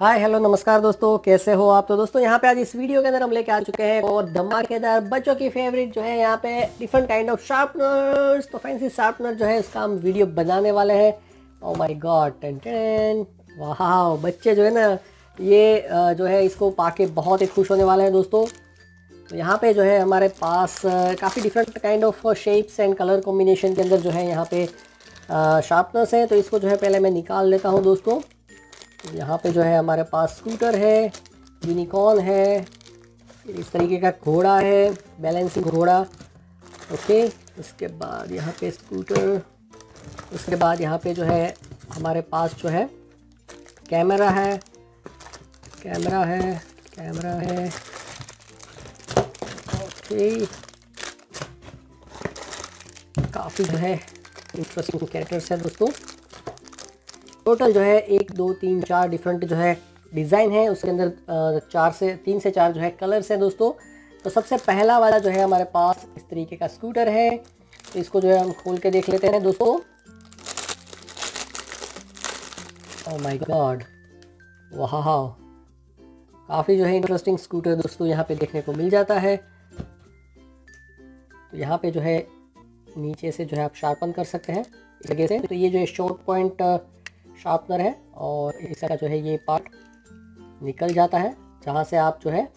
हाय, hello, नमस्कार दोस्तों, कैसे हो आप? तो दोस्तों, यहाँ पे आज इस वीडियो के अंदर हम लेके आ चुके हैं और धमाकेदार बच्चों की फेवरेट जो है यहाँ पे डिफरेंट काइंड ऑफ़ शार्पनर्स तो फैंसी शार्पनर जो है, इसका हम वीडियो बनाने वाले हैं। ओ माय गॉड टेन वाह बच्चे जो है ना, ये जो है, इसको पाके बहुत ही खुश होने वाले हैं दोस्तों। तो यहाँ पे जो है, हमारे पास काफ़ी different kind of shapes and colour combination के अंदर जो है यहाँ पे शार्पनर्स हैं। तो इसको जो है, पहले मैं निकाल लेता हूँ दोस्तों। तो यहाँ पे जो है हमारे पास स्कूटर है यूनिकॉर्न है, इस तरीके का घोड़ा है बैलेंसिंग घोड़ा। ओके उसके बाद यहाँ पे स्कूटर उसके बाद यहाँ पे जो है हमारे पास जो है कैमरा है कैमरा है कैमरा है। ओके काफ़ी जो है इंटरेस्टिंग कैरेक्टर्स है दोस्तों। टोटल जो है एक, दो, तीन, चार डिफरेंट जो है डिज़ाइन है। उसके अंदर चार से, तीन से चार जो है कलर्स हैं दोस्तों। तो सबसे पहला वाला जो है हमारे पास इस तरीके का स्कूटर है। तो इसको जो है हम खोल के देख लेते हैं दोस्तों। माय गॉड वाह काफ़ी जो है इंटरेस्टिंग स्कूटर दोस्तों यहाँ पे देखने को मिल जाता है। तो यहाँ पे जो है नीचे से जो है आप शार्पन कर सकते हैं जगह से। तो ये जो है शॉर्ट पॉइंट शार्पनर है और इसका जो है ये पार्ट निकल जाता है, जहाँ से आप जो है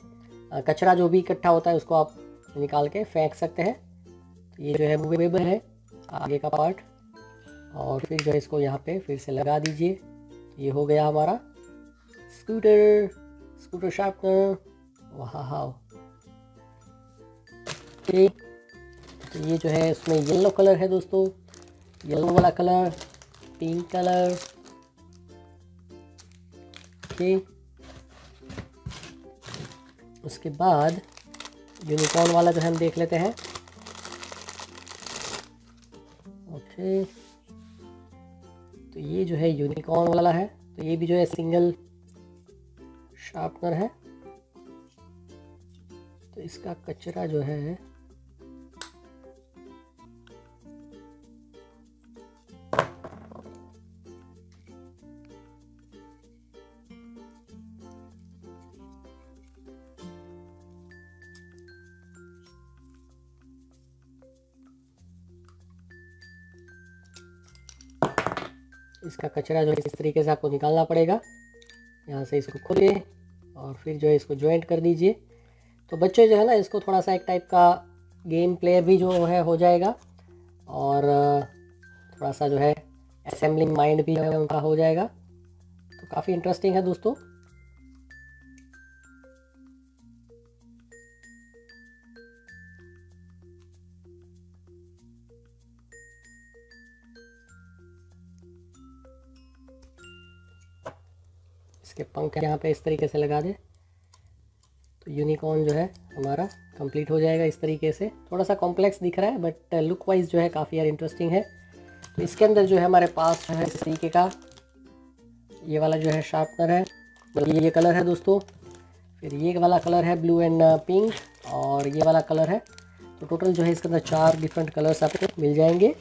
कचरा जो भी इकट्ठा होता है उसको आप निकाल के फेंक सकते हैं। तो ये जो है मूवेबल है, आगे का पार्ट। और फिर जो है इसको यहाँ पे फिर से लगा दीजिए। ये हो गया हमारा स्कूटर स्कूटर शार्पनर। वाह! हाँ ठीक। तो ये जो है उसमें येलो कलर है दोस्तों। येलो वाला कलर, पिंक कलर। ओके उसके बाद यूनिकॉर्न वाला जो है हम देख लेते हैं। ओके तो ये जो है यूनिकॉर्न वाला है। तो ये भी जो है सिंगल शार्पनर है। तो इसका कचरा जो है इसका कचरा जो है इस तरीके से आपको निकालना पड़ेगा। यहाँ से इसको खोलिए और फिर जो है इसको ज्वाइंट कर दीजिए। तो बच्चे जो है ना, इसको थोड़ा सा एक टाइप का गेम प्ले भी जो है हो जाएगा और थोड़ा सा जो है असेंबलिंग माइंड भी है उनका हो जाएगा। तो काफ़ी इंटरेस्टिंग है दोस्तों। इसके पंख यहाँ पे इस तरीके से लगा दे। तो यूनिकॉर्न जो है, हमारा कंप्लीट हो जाएगा इस तरीके से। थोड़ा सा कॉम्प्लेक्स दिख रहा है बट लुक वाइज जो है काफ़ी यार इंटरेस्टिंग है। तो इसके अंदर जो है हमारे पास जो है इस तरीके का, ये वाला जो है शार्पनर है। मतलब ये कलर है दोस्तों। फिर ये वाला कलर है ब्लू एंड पिंक और ये वाला कलर है। तो टोटल जो है इसके अंदर चार डिफरेंट कलर्स आपको मिल जाएँगे।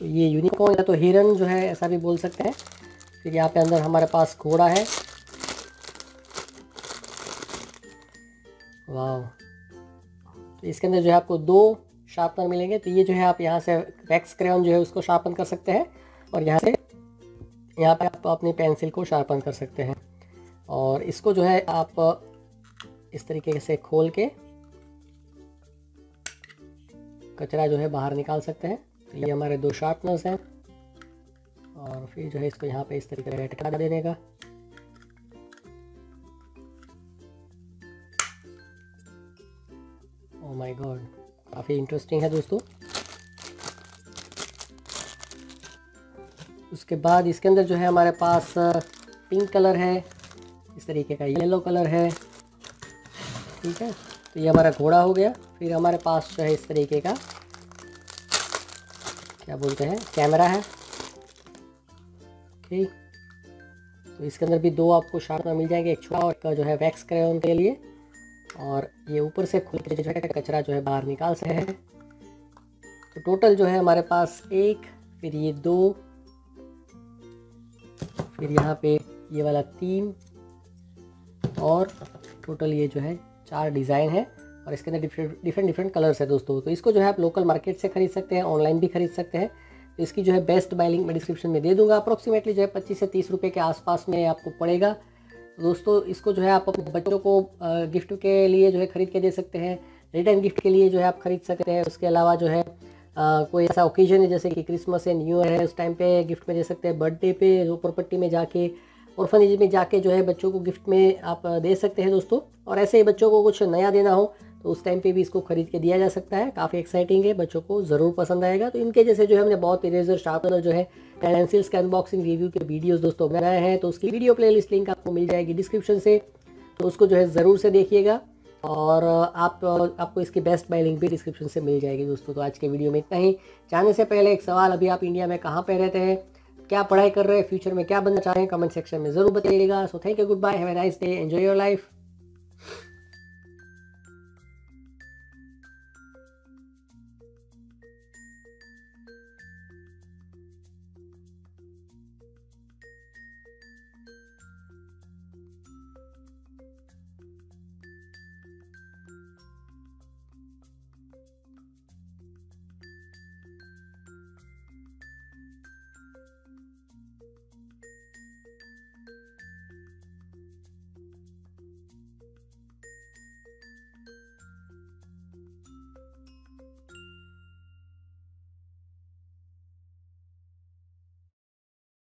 तो ये यूनिकॉर्न या तो हिरन जो है, ऐसा भी बोल सकते हैं। फिर यहाँ पे अंदर हमारे पास घोड़ा है। वाह तो इसके अंदर जो है आपको दो शार्पनर मिलेंगे। तो ये जो है आप यहाँ से वैक्स क्रेन जो है उसको शार्पन कर सकते हैं और यहाँ से यहाँ पे आप अपनी पेंसिल को शार्पन कर सकते हैं। और इसको जो है आप इस तरीके से खोल के कचरा जो है बाहर निकाल सकते हैं। तो ये हमारे दो शार्पनर्स हैं। और फिर जो है इसको यहाँ पे इस तरीके से अटका देने का। ओ माय गॉड काफ़ी इंटरेस्टिंग है दोस्तों। उसके बाद इसके अंदर जो है हमारे पास पिंक कलर है, इस तरीके का येलो कलर है। ठीक है तो ये हमारा घोड़ा हो गया। फिर हमारे पास जो है इस तरीके का, क्या बोलते हैं कैमरा है। ओके तो इसके अंदर भी दो आपको शार्पनर मिल जाएँगे, एक छोटा और एक जो है वैक्स क्रेन के लिए। और ये ऊपर से खुल के जो है कचरा जो है बाहर निकाल सकते हैं। तो टोटल जो है हमारे पास एक, फिर ये दो, फिर यहाँ पे ये वाला तीन, और टोटल ये जो है चार डिज़ाइन है। और इसके अंदर डिफरेंट डिफरेंट डिफरेंट कलर्स है दोस्तों। तो इसको जो है आप लोकल मार्केट से खरीद सकते हैं ऑनलाइन भी खरीद सकते हैं। इसकी जो है बेस्ट बाय लिंक मैं डिस्क्रिप्शन में दे दूँगा। अप्रोक्सीमेटली जो है पच्चीस से तीस रुपये के आसपास में आपको पड़ेगा। दोस्तों इसको जो है आप अपने बच्चों को गिफ्ट के लिए जो है ख़रीद के दे सकते हैं। रिटर्न गिफ्ट के लिए जो है आप खरीद सकते हैं। उसके अलावा जो है आ, कोई ऐसा ओकेजन है जैसे कि क्रिसमस है न्यू ईयर है उस टाइम पे गिफ्ट में दे सकते हैं। बर्थडे पे जो प्रॉपर्टी में जाके ऑर्फनेज में जाके जो है बच्चों को गिफ्ट में आप दे सकते हैं दोस्तों। और ऐसे ही बच्चों को कुछ नया देना हो तो उस टाइम पे भी इसको खरीद के दिया जा सकता है। काफ़ी एक्साइटिंग है, बच्चों को ज़रूर पसंद आएगा। तो इनके जैसे जो है, हमने बहुत इरेजर शार्पनर जो है पेंसिल्स के अनबॉक्सिंग रिव्यू के वीडियोस दोस्तों बनाए हैं। तो उसकी वीडियो प्लेलिस्ट लिंक आपको मिल जाएगी डिस्क्रिप्शन से। तो उसको जो है, ज़रूर से देखिएगा। और आप, आपको इसकी बेस्ट बाय लिंक भी डिस्क्रिप्शन से मिल जाएगी दोस्तों। तो आज के वीडियो में इतना ही। जाने से पहले एक सवाल, अभी आप इंडिया में कहाँ पर रहते हैं? क्या पढ़ाई कर रहे हैं? फ्यूचर में क्या बनना चाह? रहे हैं कमेंट सेक्शन में ज़रूर बताइएगा। So thank you good bye have a nice day enjoy your life